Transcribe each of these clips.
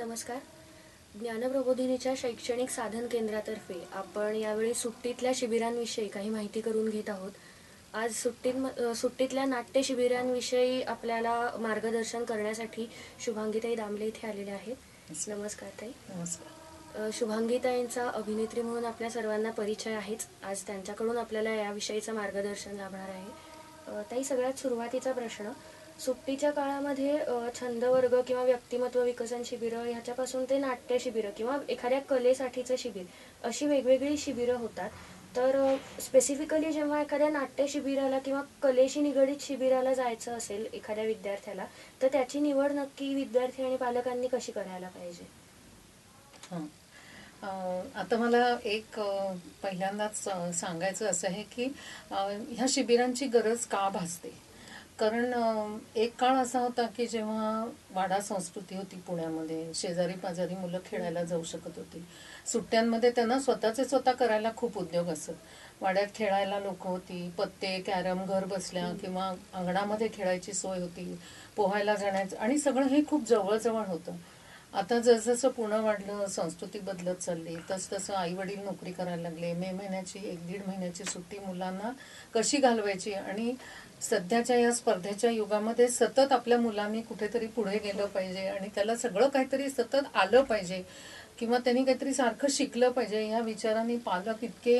नमस्कार. ज्ञानप्रबोधिनीच्या शैक्षणिक साधन केंद्रातर्फे आपण यावेळी सुट्टीतल्या शिबिरांविषयी काही माहिती करून घेत आहोत. आज सुट्टीत सुट्टीतल्या नाट्य शिबिरांविषयी आपल्याला मार्गदर्शन करण्यासाठी शुभांगीताई दामले इथे आलेल्या आहेत. नमस्कार. ताई. नमस्कार. शुभांगीताईंचा अभिनेत्री म्हणून आपल्या सर्वांना परिचय आहेच. आज त्यांच्याकडून आपल्याला याविषयीचं मार्गदर्शन लाभणार आहे. ताई सगळ्यात सुरुवातीचा प्रश्न. सुट्टीच्या काळामध्ये छंद वर्ग किंवा व्यक्तिमत्व विकसन शिबिरं ह्याच्यापासून ते नाट्य शिबिरं किंवा एखाद्या कलेसाठीचं शिबिर अशी वेगवेगळी शिबिरं होतात. तर स्पेसिफिकली जेव्हा एखाद्या नाट्य शिबिराला किंवा कलेशी निगडीत शिबिराला जायचं असेल एखाद्या विद्यार्थ्याला तर त्याची निवड नक्की विद्यार्थी आणि पालकांनी कशी करायला पाहिजे? आता मला एक पहिल्यांदाच सांगायचं असं आहे की ह्या शिबिरांची गरज का भासते? कारण एक काळ असा होता की जेव्हा वाडा संस्कृती होती पुण्यामध्ये शेजारी पाजारी मुलं खेळायला जाऊ शकत होती. सुट्ट्यांमध्ये त्यांना स्वतःचे स्वतः करायला खूप उद्योग असत. वाड्यात खेळायला लोक होती पत्ते कॅरम घर बसल्या किंवा अंगणामध्ये खेळायची सोय होती पोहायला जाण्याचं आणि सगळं हे खूप जवळजवळ होतं. आता जसजसं पुणं वाढलं संस्कृती बदलत चालली तसतसं आई वडील नोकरी करायला लागले मे महिन्याची एक दीड महिन्याची सुट्टी मुलांना कशी घालवायची आणि सध्याच्या या स्पर्धेच्या युगामध्ये सतत आपल्या मुलांनी कुठेतरी पुढे गेलं पाहिजे आणि त्याला सगळं काहीतरी सतत आलं पाहिजे किंवा त्यांनी काहीतरी सारखं शिकलं पाहिजे या विचाराने पालक इतके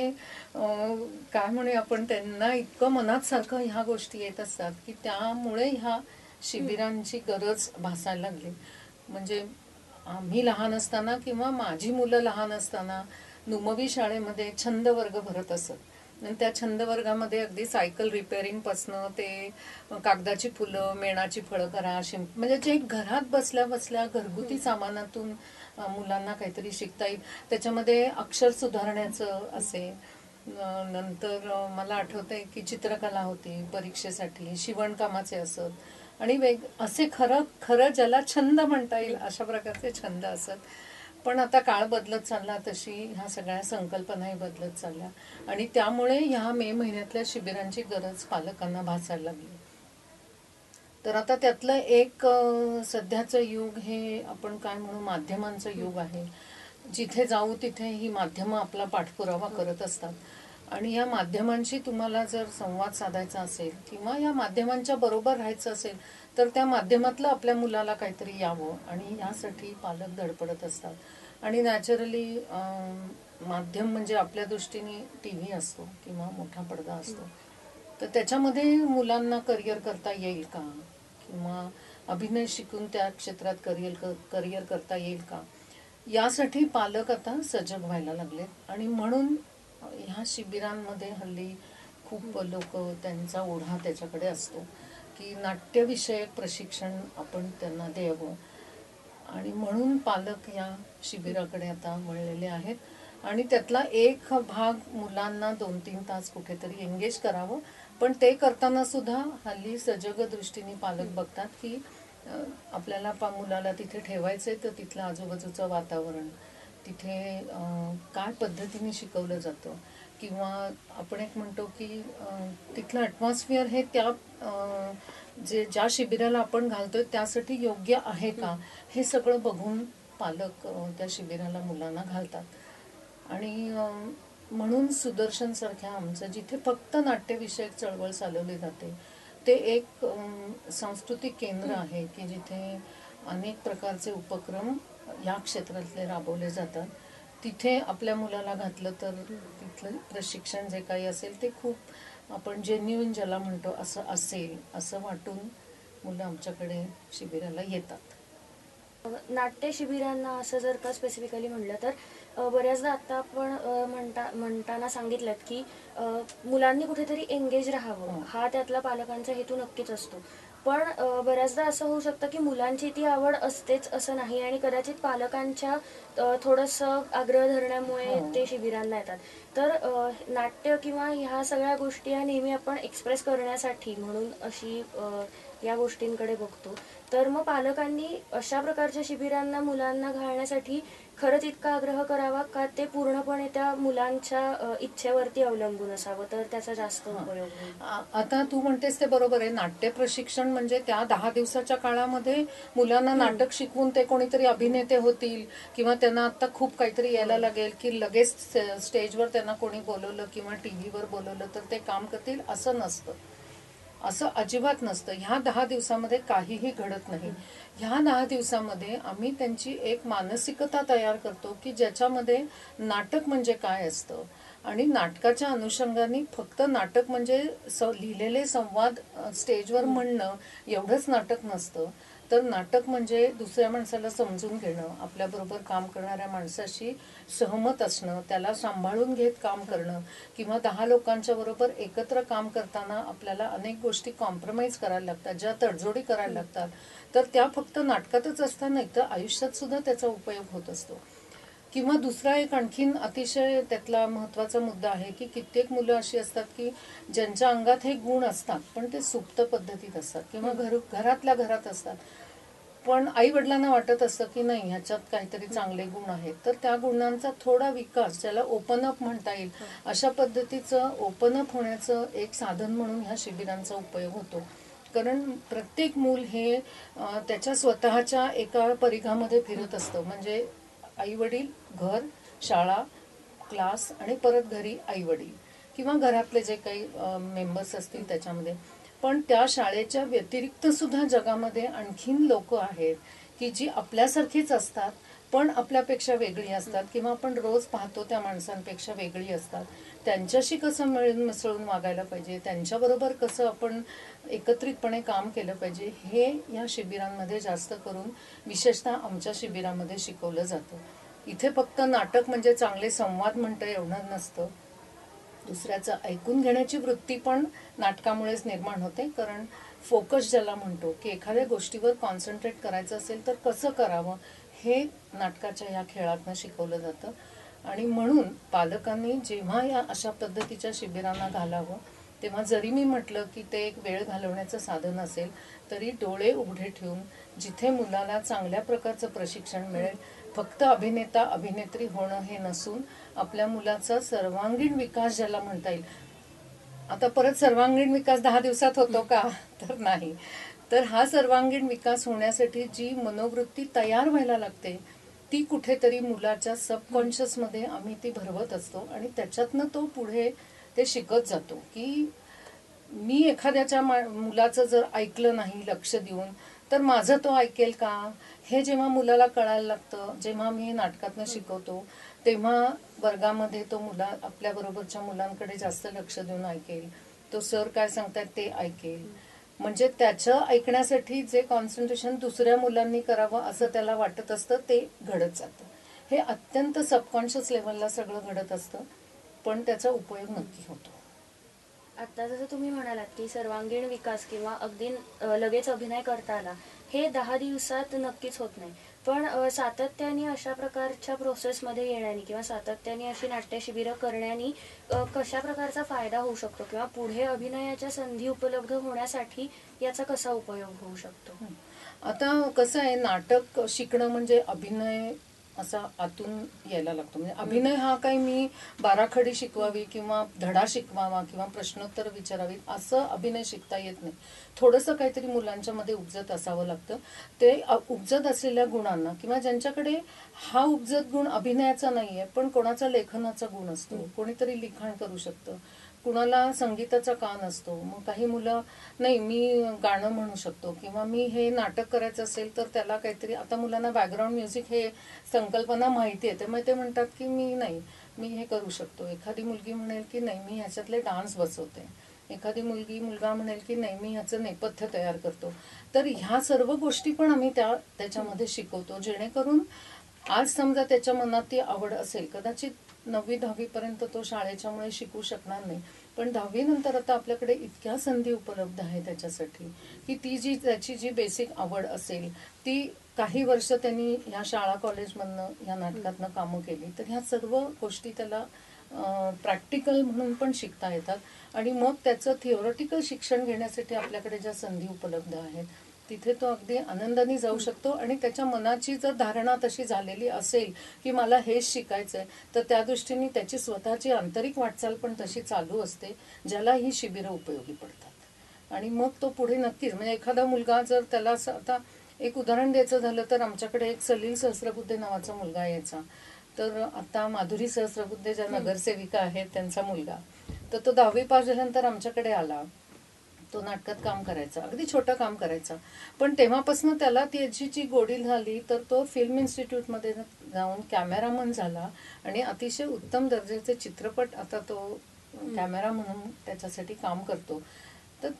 काय म्हणूया आपण त्यांना इतकं मनात सारखं ह्या गोष्टी येत असतात की त्यामुळे ह्या शिबिरांची गरज भासायला लागली. म्हणजे आम्ही लहान असताना किंवा माझी मुलं लहान असताना नुमवी शाळेमध्ये छंद वर्ग भरत असत. त्या छंद वर्गामध्ये अगदी सायकल रिपेअरिंग पासनं ते कागदाची फुलं मेणाची फळं करा शिंप म्हणजे जे घरात बसल्या बसल्या घरगुती सामानातून मुलांना काहीतरी शिकता येईल. त्याच्यामध्ये अक्षर सुधारण्याचं असे नंतर मला आठवतंय की चित्रकला होती परीक्षेसाठी शिवणकामाचे असत. आणि वेग असे खरं खरं ज्याला छंद म्हणता येईल अशा प्रकारचे छंद असत. पण आता काळ बदलत चालला तशी ह्या सगळ्या संकल्पनाही बदलत चालल्या. आणि त्यामुळे ह्या मे महिन्यातल्या शिबिरांची गरज पालकांना भासायला लागली. तर आता त्यातलं एक सध्याचं युग हे आपण काय म्हणू माध्यमांचं युग आहे. जिथे जाऊ तिथे ही माध्यमं आपला पाठपुरावा करत असतात. आणि या माध्यमांशी तुम्हाला जर संवाद साधायचा असेल किंवा या माध्यमांच्या बरोबर राहायचं असेल तर त्या माध्यमातलं आपल्या मुलाला काहीतरी यावं आणि यासाठी पालक धडपडत असतात. आणि नॅचरली माध्यम म्हणजे आपल्या दृष्टीने टी व्ही असतो किंवा मोठा पडदा असतो. तर त्याच्यामध्ये मुलांना करिअर करता येईल का? किंवा अभिनय शिकून त्या क्षेत्रात करिअर करिअर करता येईल का? यासाठी पालक आता सजग व्हायला लागलेत आणि म्हणून ह्या शिबिरांमध्ये हल्ली खूप लोक त्यांचा ओढा त्याच्याकडे असतो की नाट्यविषयक प्रशिक्षण आपण त्यांना द्यावं. आणि म्हणून पालक या शिबिराकडे आता वळलेले आहेत. आणि त्यातला एक भाग मुलांना दोन तीन तास कुठेतरी एंगेज करावं. पण ते करताना सुद्धा हल्ली सजग दृष्टीने पालक बघतात की आपल्याला पा मुलाला तिथे ठेवायचंय तर तिथलं आजूबाजूचं वातावरण तिथे काय पद्धतीने शिकवलं जातं? किंवा आपण एक म्हणतो की तिथलं ॲटमॉस्फिअर हे त्या जे ज्या शिबिराला आपण घालतोय त्यासाठी योग्य आहे का? हे सगळं बघून पालक त्या शिबिराला मुलांना घालतात. आणि म्हणून सुदर्शन सारख्या आमचं जिथे फक्त नाट्यविषयक चळवळ चालवली जाते ते एक सांस्कृतिक केंद्र आहे की जिथे अनेक प्रकारचे उपक्रम या क्षेत्रातले राबवले जातात. तिथे आपल्या मुलाला घातलं तर तिथलं प्रशिक्षण जे काही असेल ते खूप आपण जेन्युन ज्याला म्हणतो असं असेल असं वाटून मुलं आमच्याकडे शिबिराला येतात. नाट्य शिबिरांना असं जर का स्पेसिफिकली म्हणलं तर बऱ्याचदा आता आपण म्हणता म्हणताना सांगितलं की मुलांनी कुठेतरी एंगेज राहावं हो. हा त्यातला पालकांचा हेतू नक्कीच असतो पण बऱ्याचदा असं होऊ शकतं की मुलांची ती आवड असतेच असं नाही आणि कदाचित पालकांच्या थोडंसं आग्रह धरण्यामुळे हो. ते शिबिरांना येतात तर नाट्य किंवा ह्या सगळ्या गोष्टी या नेहमी आपण एक्सप्रेस करण्यासाठी म्हणून अशी या गोष्टींकडे बघतो तर मग पालकांनी अशा प्रकारच्या शिबिरांना मुलांना घालण्यासाठी खरंच इतका आग्रह करावा का ते पूर्णपणे त्या मुलांच्या इच्छेवरती अवलंबून असावं? तर त्याचा जास्त उपयोग आता तू म्हणतेस ते बरोबर आहे. नाट्य प्रशिक्षण म्हणजे त्या दहा दिवसाच्या काळामध्ये मुलांना नाटक शिकवून ते कोणीतरी अभिनेते होतील किंवा त्यांना आता खूप काहीतरी यायला लागेल की लगेच स्टेजवर त्यांना कोणी बोलवलं किंवा टीव्हीवर बोलवलं तर ते काम करतील असं नसतं. असं अजिबात नसतं. ह्या दहा दिवसामध्ये काहीही घडत नाही. ह्या दहा दिवसामध्ये आम्ही त्यांची एक मानसिकता तयार करतो की ज्याच्यामध्ये नाटक म्हणजे काय असतं. आणि नाटकाच्या अनुषंगाने फक्त नाटक म्हणजे स लिहिलेले संवाद स्टेजवर म्हणणं एवढंच नाटक नसतं. तर नाटक म्हणजे दुसऱ्या माणसाला समजून घेणं आपल्याबरोबर काम करणाऱ्या माणसाशी सहमत असणं त्याला सांभाळून घेत काम करणं किंवा दहा लोकांच्या बरोबर एकत्र काम करताना आपल्याला अनेक गोष्टी कॉम्प्रोमाइज करायला लागतात ज्या तडजोडी करायला लागतात. तर त्या फक्त नाटकातच असतात नाही तर आयुष्यात सुद्धा त्याचा उपयोग होत असतो. किंवा दुसरा एक आणखीन अतिशय त्यातला महत्त्वाचा मुद्दा आहे की कित्येक मुलं अशी असतात की ज्यांच्या अंगात हे गुण असतात पण ते सुप्त पद्धतीत असतात किंवा घर घरातल्या घरात असतात. पण आई वडिलांना वाटत असतं की नाही ह्याच्यात काहीतरी चांगले गुण आहेत. तर त्या गुणांचा थोडा विकास ज्याला ओपन अप म्हणता येईल अशा पद्धतीचं ओपन अप होण्याचं एक साधन म्हणून ह्या शिबिरांचा उपयोग होतो. कारण प्रत्येक मूल हे त्याच्या स्वतःच्या एका परिघामध्ये फिरत असतं. म्हणजे आई वडील घर शाळा क्लास आणि परत घरी आई वडील किंवा घरातले जे काही मेंबर्स असतील त्याच्यामध्ये. पण त्या शाळेच्या व्यतिरिक्त सुद्धा जगामध्ये आणखीन लोक आहेत की जी आपल्यासारखीच असतात पण आपल्यापेक्षा वेगळी असतात किंवा आपण रोज पाहतो त्या माणसांपेक्षा वेगळी असतात. त्यांच्याशी कसं मिळून मिसळून वागायला पाहिजे त्यांच्याबरोबर कसं आपण एकत्रितपणे काम केलं पाहिजे हे या शिबिरांमध्ये जास्त करून विशेषतः आमच्या शिबिरामध्ये शिकवलं जातं. इथे फक्त नाटक म्हणजे चांगले संवाद म्हणतं एवढं नसतं. दुसऱ्याचं ऐकून घेण्याची वृत्ती पण नाटकामुळेच निर्माण होते कारण फोकस ज्याला म्हणतो की एखाद्या गोष्टीवर कॉन्सन्ट्रेट करायचं असेल तर कसं करावं हे नाटकाच्या ह्या खेळातनं शिकवलं जातं. आणि म्हणून पालकांनी जेव्हा या अशा पद्धतीच्या शिबिरांना घालावं तेव्हा जरी मी म्हटलं की ते एक वेळ घालवण्याचं साधन असेल तरी डोळे उघडे ठेवून जिथे मुलाला चांगल्या प्रकारचं प्रशिक्षण मिळेल फक्त अभिनेता अभिनेत्री होणं हे नसून आपल्या मुलाचा सर्वांगीण विकास ज्याला म्हणता येईल. आता परत सर्वांगीण विकास दहा दिवसात होतो का? तर नाही. तर हा सर्वांगीण विकास होण्यासाठी जी मनोवृत्ती तयार व्हायला लागते ती कुठेतरी मुलाच्या सबकॉन्शियसमध्ये आम्ही ती भरवत असतो आणि त्याच्यातनं तो पुढे ते शिकत जातो की मी एखाद्याच्या मा- मुलाचं जर ऐकलं नाही लक्ष देऊन तर माझं तो ऐकेल का? हे जेव्हा मुलाला कळायला लागतं जेव्हा मी नाटकातनं शिकवतो तेव्हा वर्गामध्ये तो मुला आपल्याबरोबरच्या मुलांकडे जास्त लक्ष देऊन ऐकेल. तो सर काय सांगतात ते ऐकेल. म्हणजे त्याचं ऐकण्यासाठी जे कॉन्सन्ट्रेशन दुसऱ्या मुलांनी करावं असं त्याला वाटत असतं ते घडत जातं. हे अत्यंत सबकॉन्शियस लेवलला सगळं घडत असतं पण त्याचा उपयोग नक्की होतो. आता जसं तुम्ही म्हणालात की सर्वांगीण विकास किंवा अगदी लगेच अभिनय करता आला हे दहा दिवसात नक्कीच होत नाही. पण सातत्याने अशा प्रकारच्या प्रोसेसमध्ये येण्याने किंवा सातत्याने अशी नाट्यशिबिरं करण्याने कशा प्रकारचा फायदा होऊ शकतो? किंवा पुढे अभिनयाच्या संधी उपलब्ध होण्यासाठी याचा कसा उपयोग होऊ शकतो? आता कसं आहे नाटक शिकणं म्हणजे अभिनय असा आतून यायला लागतो. म्हणजे अभिनय हा काही मी बाराखडी शिकवावी किंवा धडा शिकवावा किंवा प्रश्नोत्तर विचारावी असं अभिनय शिकता येत नाही. थोडंसं काहीतरी मुलांच्या मध्ये उपजत असावं लागतं. ते उपजत असलेल्या गुणांना किंवा ज्यांच्याकडे हा उपजत गुण अभिनयाचा नाहीये पण कोणाचा लेखनाचा गुण असतो कोणीतरी लिखाण करू शकतं. कुणाला संगीताचा कान असतो मग काही मुलं नाही मी गाणं म्हणू शकतो किंवा मी हे नाटक करायचं असेल तर त्याला काहीतरी आता मुलांना बॅकग्राऊंड म्युझिक हे संकल्पना माहिती आहे त्यामुळे ते म्हणतात की मी नाही मी हे करू शकतो. एखादी मुलगी म्हणेल की नाही मी ह्याच्यातले डान्स बसवते. एखादी मुलगी मुलगा म्हणेल की नाही मी ह्याचं नेपथ्य तयार करतो. तर ह्या सर्व गोष्टी पण आम्ही त्या त्याच्यामध्ये शिकवतो जेणेकरून आज समजा त्याच्या मनात ती आवड असेल कदाचित नववी दहावीपर्यंत तो शाळेच्यामुळे शिकू शकणार नाही. पण दहावी नंतर आता आपल्याकडे इतक्या संधी उपलब्ध आहे त्याच्यासाठी की ती जी त्याची जी बेसिक आवड असेल ती काही वर्ष त्यांनी ह्या शाळा कॉलेजमधनं ह्या नाटकातनं कामं केली तर ह्या सर्व गोष्टी त्याला प्रॅक्टिकल म्हणून पण शिकता येतात. आणि मग त्याचं थिओरिटिकल शिक्षण घेण्यासाठी आपल्याकडे ज्या संधी उपलब्ध आहेत तिथे तो अगदी आनंदाने जाऊ शकतो आणि त्याच्या मनाची जर धारणा तशी झालेली असेल की मला हेच शिकायचंय तर त्या दृष्टीने त्याची स्वतःची आंतरिक वाटचाल पण तशी चालू असते ज्याला ही शिबिरं उपयोगी पडतात. आणि मग तो पुढे नक्कीच म्हणजे एखादा मुलगा जर त्याला असं आता एक उदाहरण द्यायचं झालं तर आमच्याकडे एक सलील सहस्रबुद्धे नावाचा मुलगा यायचा. तर आता माधुरी सहस्रबुद्धे ज्या नगरसेविका आहेत त्यांचा मुलगा तर तो दहावी पास झाल्यानंतर आमच्याकडे आला. तो नाटकात काम करायचा. अगदी छोटं काम करायचा. पण तेव्हापासून त्याला त्याची जी गोडी झाली तर तो फिल्म इन्स्टिट्यूटमध्ये जाऊन कॅमेरामन झाला आणि अतिशय उत्तम दर्जाचे चित्रपट आता तो कॅमेरा म्हणून त्याच्यासाठी काम करतो. तर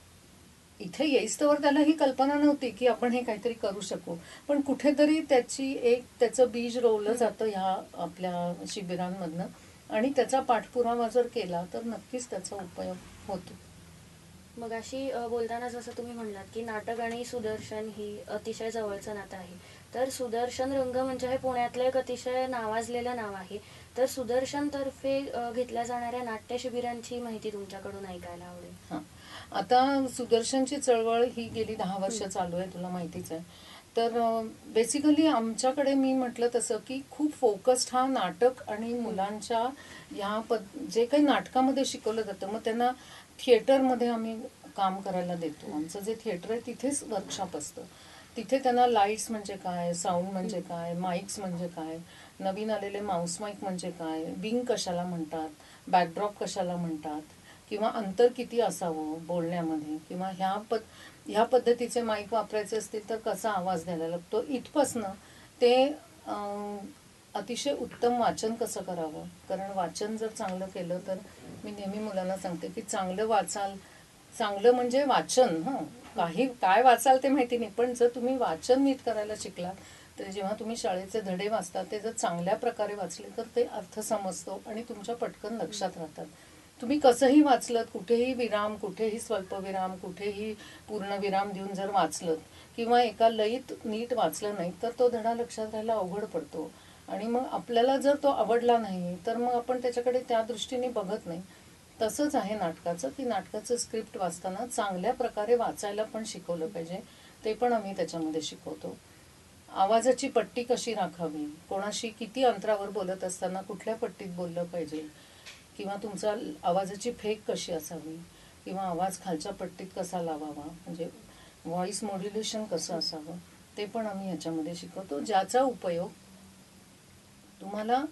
इथे येईस्तवर त्याला ही कल्पना नव्हती की आपण हे काहीतरी करू शकू. पण कुठेतरी त्याची एक त्याचं बीज रोवलं जातं ह्या आपल्या शिबिरांमधनं आणि त्याचा पाठपुरावा जर केला तर नक्कीच त्याचा उपयोग होतो. मग अशी बोलताना जसं तुम्ही म्हणलात की नाटक आणि सुदर्शन ही अतिशय जवळचं नातं आहे. तर सुदर्शन रंगमंच म्हणजे हे पुण्यातलं एक अतिशय नावाजलेलं नाव आहे. तर सुदर्शन तर्फे घेतल्या जाणाऱ्या नाट्य शिबिरांची माहिती तुमच्याकडून ऐकायला आवडेल. हा. आता सुदर्शनची चळवळ ही गेली दहा वर्ष चालू आहे तुला माहितीच आहे. तर बेसिकली आमच्याकडे मी म्हटलं तसं की खूप फोकस्ड हा नाटक आणि मुलांच्या ह्या पद जे काही नाटकामध्ये शिकवलं जातं मग त्यांना थिएटरमध्ये आम्ही काम करायला देतो. आमचं जे थिएटर आहे तिथेच वर्कशॉप असतं. तिथे त्यांना लाईट्स म्हणजे काय साऊंड म्हणजे काय माईक्स म्हणजे काय नवीन आलेले माऊस माईक म्हणजे काय विंग कशाला म्हणतात बॅकड्रॉप कशाला म्हणतात किंवा अंतर किती असावं बोलण्यामध्ये किंवा ह्या पद ह्या पद्धतीचे माईक वापरायचे असतील तर कसा आवाज द्यायला लागतो? इथपासनं ते अतिशय उत्तम वाचन कसं करावं? कारण वाचन जर चांगलं केलं तर मी नेहमी मुलांना सांगते की चांगलं वाचाल चांगलं म्हणजे वाचन हं. काही काय वाचाल ते माहिती नाही पण जर तुम्ही वाचन नीट करायला शिकला तर जेव्हा तुम्ही शाळेचे धडे वाचता ते जर चांगल्या प्रकारे वाचले तर ते अर्थ समजतो आणि तुमच्या पटकन लक्षात राहतात. तुम्ही कसंही वाचलं कुठेही विराम कुठेही स्वल्पविराम कुठेही पूर्णविराम देऊन जर वाचलं किंवा एका लयीत नीट वाचलं नाही तर तो धडा लक्षात राहायला अवघड पडतो. आणि मग आपल्याला जर तो आवडला नाही तर मग आपण त्याच्याकडे त्या दृष्टीने बघत नाही. तसंच आहे नाटकाचं. की नाटकाचं स्क्रिप्ट वाचताना चांगल्या प्रकारे वाचायला पण शिकवलं पाहिजे. ते पण आम्ही त्याच्यामध्ये शिकवतो. आवाजाची पट्टी कशी राखावी? कोणाशी किती अंतरावर बोलत असताना कुठल्या पट्टीत बोललं पाहिजे? किंवा तुमचा आवाजाची फेक कशी असावी? किंवा आवाज खालच्या पट्टीत कसा लावावा? म्हणजे व्हॉइस मॉड्युलेशन कसं असावं? ते पण आम्ही ह्याच्यामध्ये शिकवतो. ज्याचा उपयोग तुम्हाला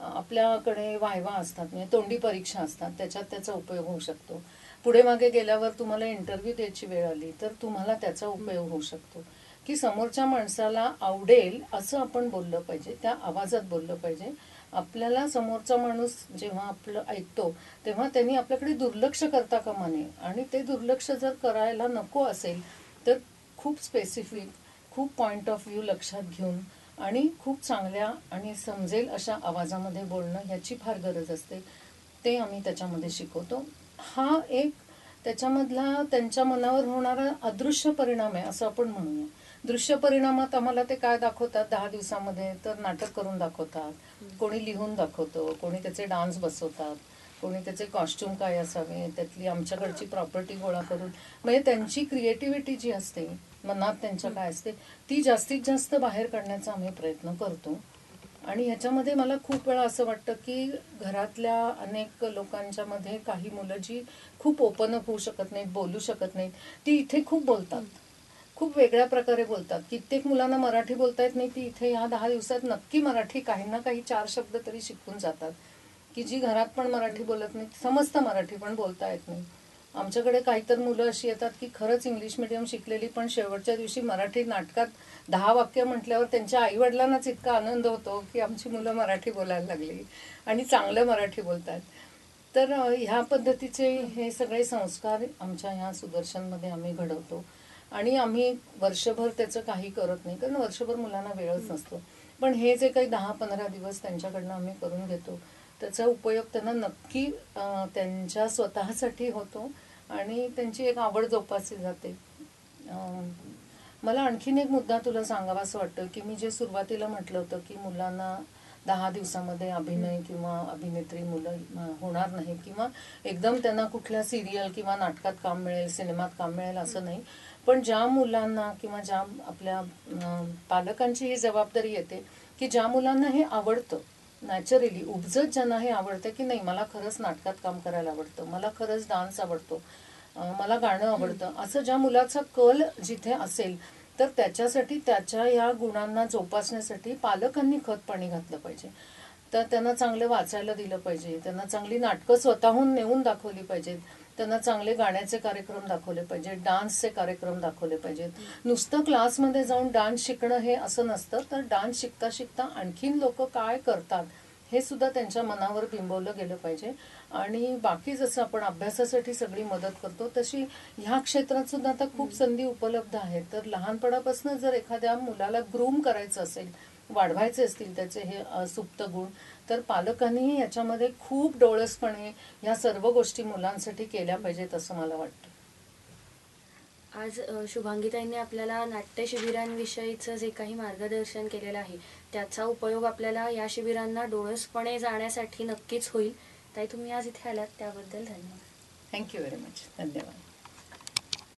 आपल्याकडे वायवा असतात म्हणजे तोंडी परीक्षा असतात त्याच्यात त्याचा उपयोग होऊ शकतो. पुढे मागे गेल्यावर तुम्हाला इंटरव्ह्यू द्यायची वेळ आली तर तुम्हाला त्याचा उपयोग होऊ शकतो. की समोरच्या माणसाला आवडेल असं आपण बोललं पाहिजे त्या आवाजात बोललं पाहिजे. आपल्याला समोरचा माणूस जेव्हा आपलं ऐकतो तेव्हा त्यांनी आपल्याकडे दुर्लक्ष करता कामा नये. आणि ते दुर्लक्ष जर करायला नको असेल तर खूप स्पेसिफिक खूप पॉइंट ऑफ व्ह्यू लक्षात घेऊन आणि खूप चांगल्या आणि समजेल अशा आवाजामध्ये बोलणं ह्याची फार गरज असते. ते आम्ही त्याच्यामध्ये शिकवतो. हा एक त्याच्यामधला त्यांच्या मनावर होणारा अदृश्य परिणाम आहे असं आपण म्हणूया. दृश्य परिणामात आम्हाला ते काय दाखवतात? दहा दिवसामध्ये तर नाटक करून दाखवतात. कोणी लिहून दाखवतो कोणी त्याचे डान्स बसवतात कोणी त्याचे कॉस्ट्युम काय असावे त्यातली आमच्याकडची प्रॉपर्टी गोळा करून. म्हणजे त्यांची क्रिएटिव्हिटी जी असते मनात त्यांच्या काय असते ती जास्तीत जास्त बाहेर काढण्याचा आम्ही प्रयत्न करतो. आणि ह्याच्यामध्ये मला खूप वेळा असं वाटतं की घरातल्या अनेक लोकांच्या मध्ये काही मुलं जी खूप ओपन अप होऊ शकत नाहीत बोलू शकत नाहीत ती इथे खूप बोलतात. खूप वेगळ्या प्रकारे बोलतात. कित्येक मुलांना मराठी बोलता येत नाही ती इथे ह्या दहा दिवसात नक्की मराठी काही ना काही चार शब्द तरी शिकून जातात. की जी घरात पण मराठी बोलत नाही समस्त मराठी पण बोलता येत नाही. आमच्याकडे काही तर मुलं अशी येतात की खरंच इंग्लिश मिडियम शिकलेली पण शेवटच्या दिवशी मराठी नाटकात दहा वाक्य म्हटल्यावर त्यांच्या आई वडिलांनाच इतका आनंद होतो की आमची मुलं मराठी बोलायला लागली आणि चांगलं मराठी बोलतात. तर ह्या पद्धतीचे हे सगळे संस्कार आमच्या ह्या सुदर्शनमध्ये आम्ही घडवतो. आणि आम्ही वर्षभर त्याचं काही करत नाही कारण वर्षभर मुलांना वेळच नसतो. पण हे जे काही दहा पंधरा दिवस त्यांच्याकडनं आम्ही करून घेतो त्याचा उपयोग त्यांना नक्की त्यांच्या स्वतःसाठी होतो आणि त्यांची एक आवड जोपासली जाते. मला आणखीन एक मुद्दा तुला सांगावा असं वाटतं की मी जे सुरुवातीला म्हटलं होतं की मुलांना दहा दिवसामध्ये अभिनय किंवा अभिनेत्री मुलं होणार नाही किंवा एकदम त्यांना कुठल्या सिरियल किंवा नाटकात काम मिळेल सिनेमात काम मिळेल असं नाही. पण ज्या मुलांना किंवा ज्या आपल्या पालकांची ही जबाबदारी येते की ज्या मुलांना हे आवडतं नॅचरली उपजत ज्यांना हे आवडतं की नाही मला खरंच नाटकात काम करायला आवडतं मला खरंच डान्स आवडतो मला गाणं आवडतं असं ज्या मुलाचा कल जिथे असेल तर त्याच्यासाठी त्याच्या या गुणांना जोपासण्यासाठी पालकांनी खत पाणी घातलं पाहिजे. तर त्यांना चांगलं वाचायला दिलं पाहिजे त्यांना चांगली नाटकं स्वतःहून नेऊन दाखवली पाहिजेत. त्यांना चांगले गाण्याचे कार्यक्रम दाखवले पाहिजेत डान्सचे कार्यक्रम दाखवले पाहिजेत. नुसतं क्लासमध्ये जाऊन डान्स शिकणं हे असं नसतं तर डान्स शिकता शिकता आणखीन लोक काय करतात हे सुद्धा त्यांच्या मनावर बिंबवलं गेलं पाहिजे. आणि बाकी जसं आपण अभ्यासासाठी सगळी मदत करतो तशी ह्या क्षेत्रात सुद्धा आता खूप संधी उपलब्ध आहेत. तर लहानपणापासून जर एखाद्या मुलाला ग्रूम करायचं असेल वाढवायचे असतील त्याचे हे सुप्त गुण तर पालकांनीही याच्यामध्ये खूप डोळसपणे ह्या सर्व गोष्टी मुलांसाठी केल्या पाहिजेत असं मला वाटतं. आज शुभांगीताईंनी आपल्याला नाट्य शिबिरांविषयीचं जे काही मार्गदर्शन केलेलं आहे त्याचा उपयोग आपल्याला या शिबिरांना डोळसपणे जाण्यासाठी नक्कीच होईल. ताई तुम्ही आज इथे आलात त्याबद्दल धन्यवाद. थँक्यू व्हेरी मच धन्यवाद.